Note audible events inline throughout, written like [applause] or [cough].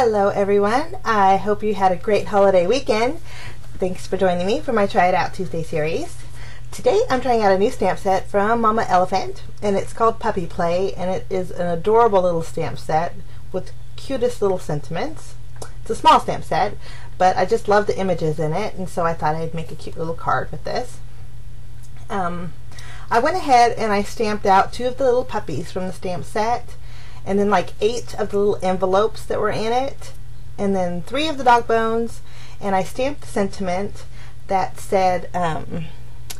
Hello everyone. I hope you had a great holiday weekend. Thanks for joining me for my Try It Out Tuesday series. Today I'm trying out a new stamp set from Mama Elephant and it's called Puppy Play and it is an adorable little stamp set with cutest little sentiments. It's a small stamp set but I just love the images in it and so I thought I'd make a cute little card with this. Um, I went ahead and I stamped out two of the little puppies from the stamp set and then like eight of the little envelopes that were in it and then three of the dog bones and I stamped the sentiment that said um,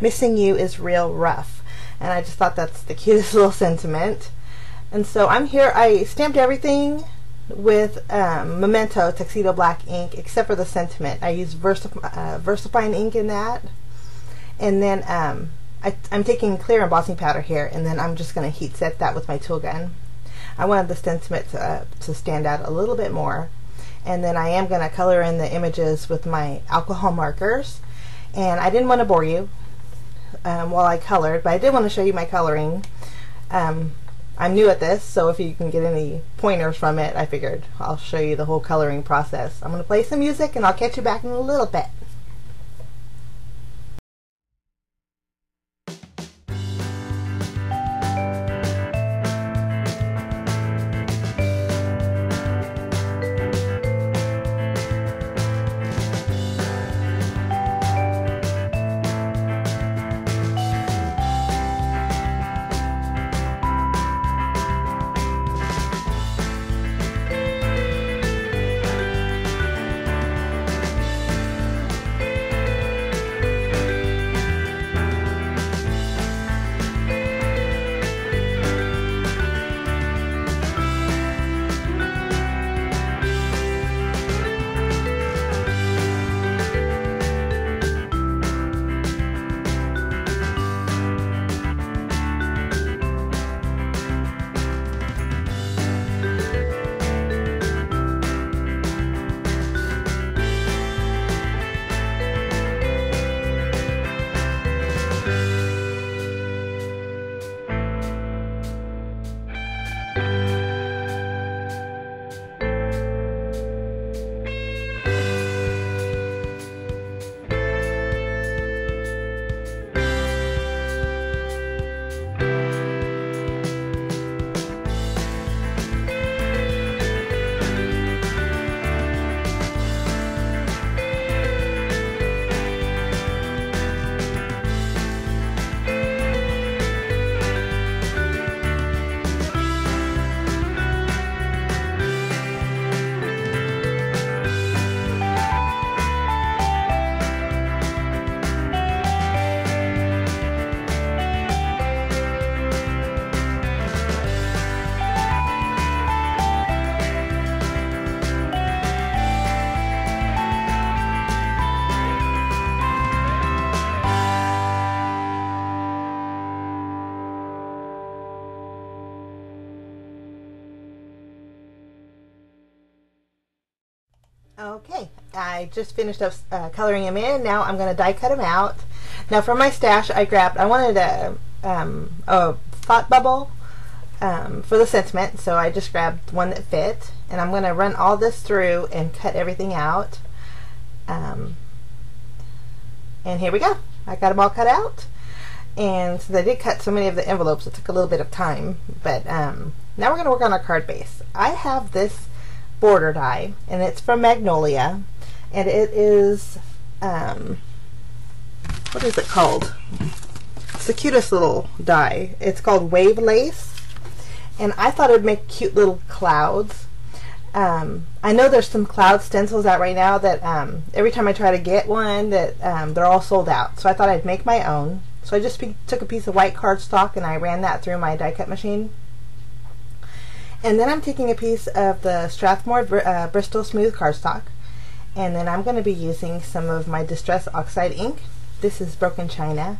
missing you is real ruff. And I just thought that's the [laughs] cutest little sentiment. And so I'm here. I stamped everything with um, Memento Tuxedo Black ink except for the sentiment. I used Versif uh, VersaFine ink in that. And then um, I, am taking clear embossing powder here and then I'm just going to heat set that with my tool gun I wanted the sentiment to, uh, to stand out a little bit more. And then I am going to color in the images with my alcohol markers. And I didn't want to bore you um, while I colored, but I did want to show you my coloring. Um, I'm new at this, so if you can get any pointers from it, I figured I'll show you the whole coloring process. I'm going to play some music and I'll catch you back in a little bit. Okay, I just finished up uh, coloring them in. Now I'm going to die cut them out. Now for my stash, I grabbed, I wanted a, um, a thought bubble um, for the sentiment, so I just grabbed one that fit. And I'm going to run all this through and cut everything out. Um, and here we go. I got them all cut out. And since I did cut so many of the envelopes, it took a little bit of time. But um, now we're going to work on our card base. I have this border die, and it's from Magnolia, and it is, um, what is it called? It's the cutest little die. It's called Wave Lace, and I thought it would make cute little clouds. Um, I know there's some cloud stencils out right now that um, every time I try to get one that um, they're all sold out. So I thought I'd make my own. So I just took a piece of white cardstock and I ran that through my die cut machine and then I'm taking a piece of the Strathmore uh, Bristol Smooth cardstock. And then I'm going to be using some of my Distress Oxide ink. This is Broken China.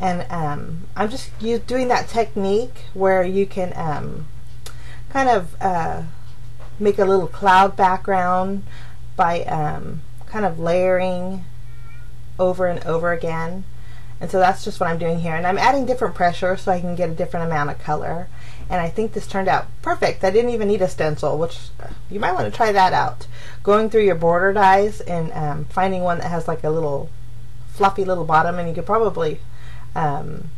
And um, I'm just doing that technique where you can um, kind of uh, make a little cloud background by um, kind of layering over and over again. And so that's just what I'm doing here. And I'm adding different pressure so I can get a different amount of color. And I think this turned out perfect. I didn't even need a stencil, which you might want to try that out. Going through your border dies and um, finding one that has like a little fluffy little bottom, and you could probably um,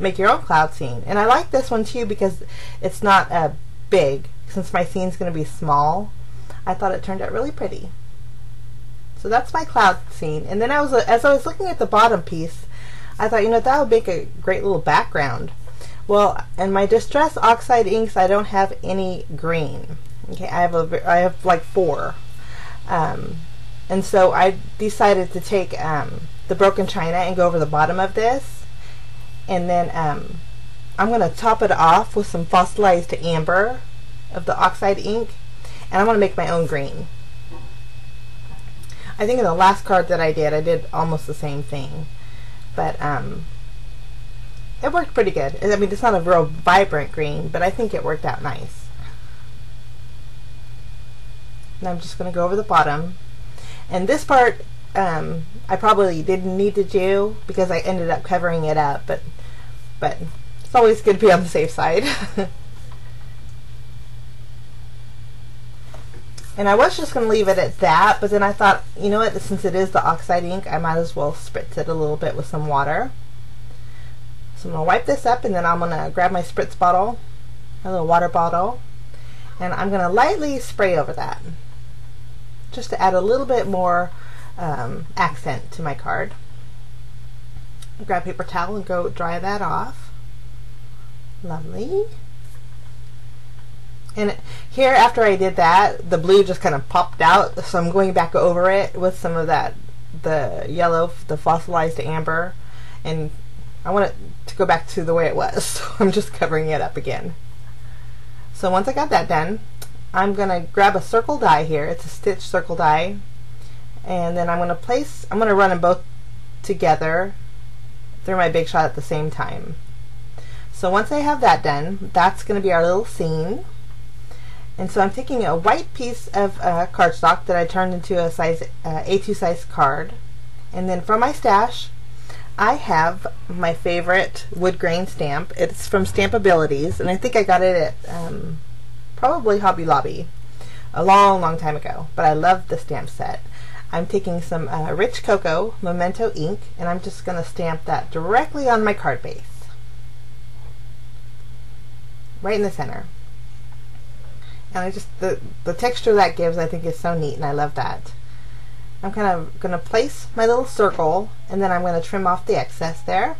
make your own cloud scene. And I like this one too because it's not uh, big. Since my scene's going to be small, I thought it turned out really pretty. So that's my cloud scene. And then I was, as I was looking at the bottom piece, I thought, you know, that would make a great little background. Well, in my Distress Oxide inks, I don't have any green. Okay, I have a, I have like four. Um, and so I decided to take um, the broken china and go over the bottom of this. And then um, I'm going to top it off with some fossilized amber of the oxide ink. And I'm going to make my own green. I think in the last card that I did, I did almost the same thing. But um, it worked pretty good. I mean, it's not a real vibrant green, but I think it worked out nice. And I'm just going to go over the bottom. And this part, um, I probably didn't need to do because I ended up covering it up, but but it's always good to be on the safe side. [laughs] And I was just going to leave it at that, but then I thought, you know what, since it is the oxide ink, I might as well spritz it a little bit with some water. So I'm going to wipe this up, and then I'm going to grab my spritz bottle, a little water bottle, and I'm going to lightly spray over that, just to add a little bit more um, accent to my card. Grab paper towel and go dry that off. Lovely. And here, after I did that, the blue just kind of popped out, so I'm going back over it with some of that, the yellow, the fossilized amber, and I want it to go back to the way it was, [laughs] so I'm just covering it up again. So once I got that done, I'm going to grab a circle die here. It's a stitch circle die, and then I'm going to place, I'm going to run them both together through my big shot at the same time. So once I have that done, that's going to be our little scene. And so I'm taking a white piece of uh, cardstock that I turned into a size uh, A2 size card. And then from my stash, I have my favorite wood grain stamp. It's from Stampabilities, and I think I got it at um, probably Hobby Lobby a long, long time ago. But I love the stamp set. I'm taking some uh, Rich Cocoa Memento ink, and I'm just going to stamp that directly on my card base. Right in the center and I just the the texture that gives I think is so neat and I love that I'm kind of gonna place my little circle and then I'm gonna trim off the excess there.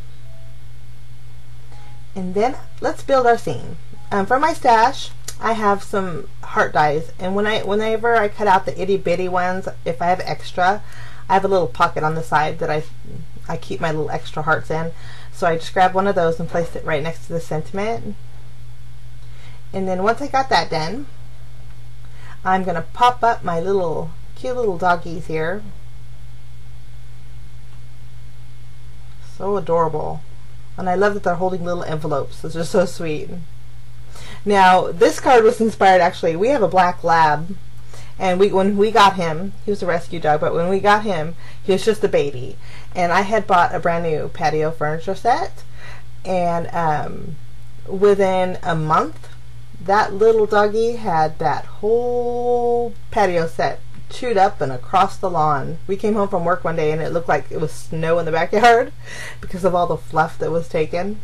And then let's build our scene. Um, for my stash I have some heart dies and when I whenever I cut out the itty bitty ones if I have extra I have a little pocket on the side that I I keep my little extra hearts in. So I just grab one of those and place it right next to the sentiment. And then once I got that done I'm going to pop up my little cute little doggies here. So adorable. And I love that they're holding little envelopes. Those are so sweet. Now, this card was inspired actually. We have a black lab. And we when we got him, he was a rescue dog, but when we got him, he was just a baby. And I had bought a brand new patio furniture set. And um, within a month, that little doggy had that whole patio set chewed up and across the lawn. We came home from work one day and it looked like it was snow in the backyard [laughs] because of all the fluff that was taken.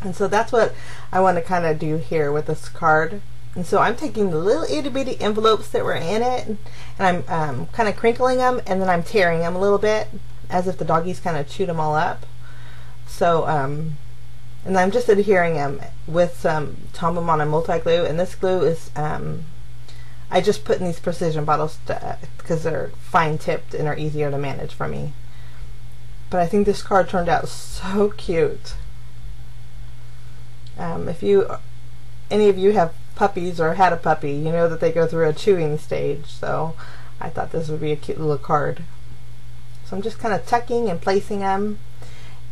And so that's what I want to kind of do here with this card. And so I'm taking the little itty bitty envelopes that were in it and I'm um, kind of crinkling them and then I'm tearing them a little bit as if the doggies kind of chewed them all up. So um, and I'm just adhering them with some Tombow Mono multi-glue and this glue is um, I just put in these precision bottles because they're fine tipped and are easier to manage for me. But I think this card turned out so cute. Um, if you any of you have puppies or had a puppy you know that they go through a chewing stage so I thought this would be a cute little card. So I'm just kind of tucking and placing them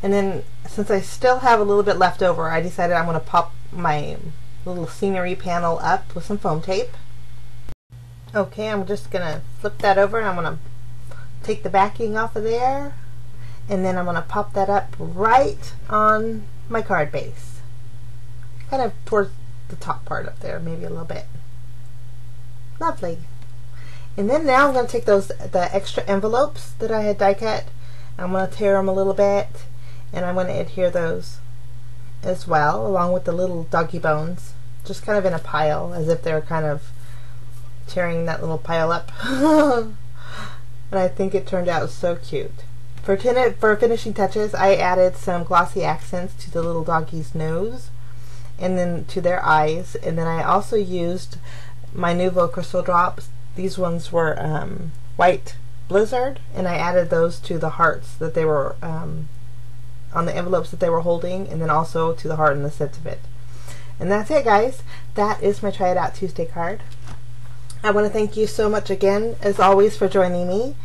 and then since I still have a little bit left over, I decided I'm going to pop my little scenery panel up with some foam tape. Okay, I'm just going to flip that over and I'm going to take the backing off of there and then I'm going to pop that up right on my card base. kind of towards the top part up there, maybe a little bit. Lovely. And then now I'm going to take those the extra envelopes that I had die cut. I'm going to tear them a little bit and I'm going to adhere those as well along with the little doggy bones just kind of in a pile as if they're kind of tearing that little pile up. [laughs] and I think it turned out so cute. For, for finishing touches, I added some glossy accents to the little doggy's nose and then to their eyes. And then I also used my Nuvo crystal drops. These ones were um, white blizzard, and I added those to the hearts that they were um, on the envelopes that they were holding, and then also to the heart and the it. And that's it, guys. That is my Try It Out Tuesday card. I want to thank you so much again, as always, for joining me.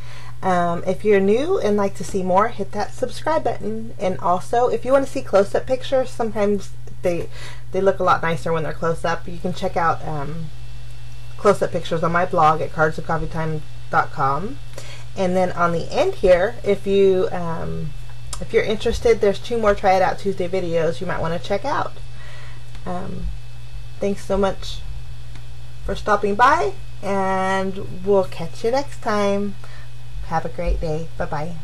Um, if you're new and like to see more, hit that subscribe button. And also, if you want to see close-up pictures, sometimes they they look a lot nicer when they're close up. You can check out um, close-up pictures on my blog at cardsandcoffeetime.com. And then on the end here, if you um, if you're interested, there's two more Try It Out Tuesday videos you might want to check out. Um, thanks so much for stopping by, and we'll catch you next time. Have a great day. Bye bye.